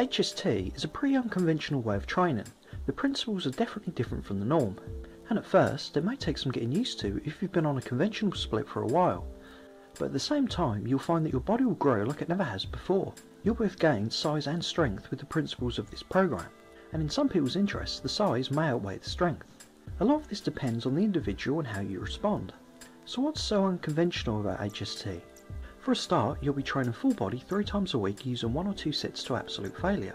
HST is a pretty unconventional way of training. The principles are definitely different from the norm, and at first it may take some getting used to if you've been on a conventional split for a while, but at the same time you'll find that your body will grow like it never has before. You'll both gain size and strength with the principles of this program, and in some people's interests the size may outweigh the strength. A lot of this depends on the individual and how you respond. So what's so unconventional about HST? For a start, you'll be training full body three times a week using one or two sets to absolute failure.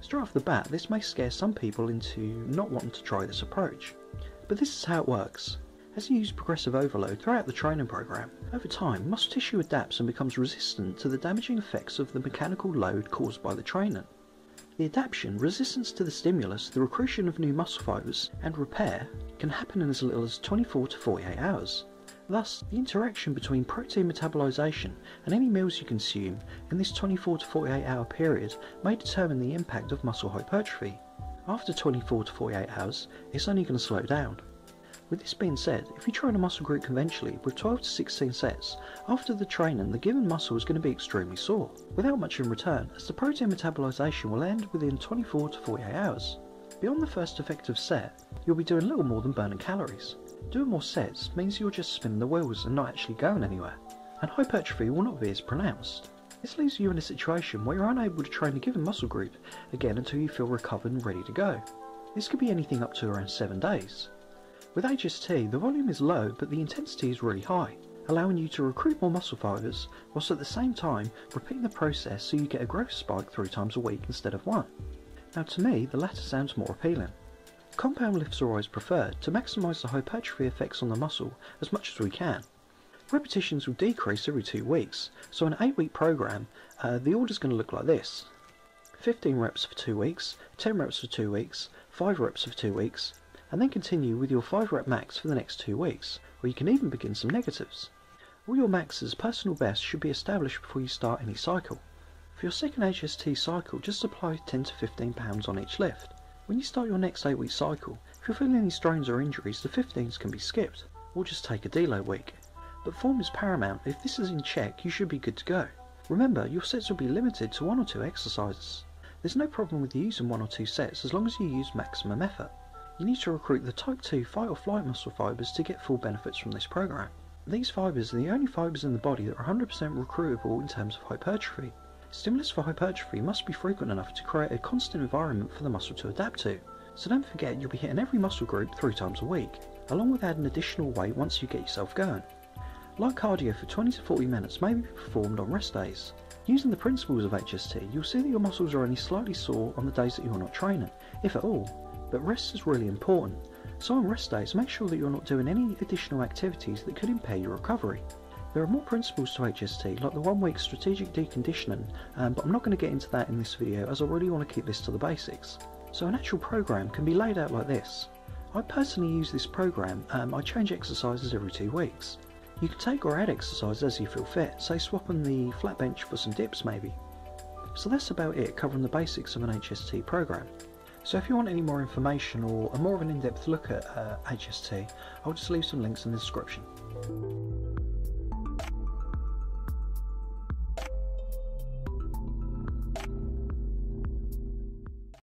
Straight off the bat, this may scare some people into not wanting to try this approach. But this is how it works. As you use progressive overload throughout the training program, over time muscle tissue adapts and becomes resistant to the damaging effects of the mechanical load caused by the training. The adaptation, resistance to the stimulus, the recruitment of new muscle fibers, and repair can happen in as little as 24 to 48 hours. Thus, the interaction between protein metabolization and any meals you consume in this 24 to 48 hour period may determine the impact of muscle hypertrophy. After 24 to 48 hours, it's only going to slow down. With this being said, if you train a muscle group conventionally with 12 to 16 sets, after the training the given muscle is going to be extremely sore, without much in return as the protein metabolisation will end within 24 to 48 hours. Beyond the first effective set, you'll be doing little more than burning calories. Doing more sets means you're just spinning the wheels and not actually going anywhere, and hypertrophy will not be as pronounced. This leaves you in a situation where you're unable to train a given muscle group again until you feel recovered and ready to go. This could be anything up to around 7 days. With HST, the volume is low but the intensity is really high, allowing you to recruit more muscle fibers whilst at the same time repeating the process so you get a growth spike three times a week instead of one. Now to me, the latter sounds more appealing. Compound lifts are always preferred to maximise the hypertrophy effects on the muscle as much as we can. Repetitions will decrease every two weeks, so in an 8 week program, uh, the order is going to look like this 15 reps for 2 weeks, 10 reps for 2 weeks, 5 reps for 2 weeks, and then continue with your 5 rep max for the next 2 weeks, or you can even begin some negatives. All your max's personal best should be established before you start any cycle. For your second HST cycle, just apply 10 to 15 pounds on each lift. When you start your next 8 week cycle, if you're feeling any strains or injuries, the 15s can be skipped, or just take a deload week. But form is paramount, if this is in check, you should be good to go. Remember, your sets will be limited to one or two exercises. There's no problem with using one or two sets as long as you use maximum effort. You need to recruit the type 2 fight or flight muscle fibers to get full benefits from this program. These fibers are the only fibers in the body that are 100% recruitable in terms of hypertrophy. Stimulus for hypertrophy must be frequent enough to create a constant environment for the muscle to adapt to. So don't forget you'll be hitting every muscle group three times a week, along with adding additional weight once you get yourself going. Light cardio for 20 to 40 minutes may be performed on rest days. Using the principles of HST, you'll see that your muscles are only slightly sore on the days that you're not training, if at all, but rest is really important. So on rest days, make sure that you're not doing any additional activities that could impair your recovery. There are more principles to HST, like the one week strategic deconditioning, um, but I'm not going to get into that in this video as I really want to keep this to the basics. So an actual program can be laid out like this. I personally use this program, um, I change exercises every two weeks. You can take or add exercises as you feel fit, say swapping the flat bench for some dips maybe. So that's about it covering the basics of an HST program. So if you want any more information or a more of an in-depth look at uh, HST, I'll just leave some links in the description.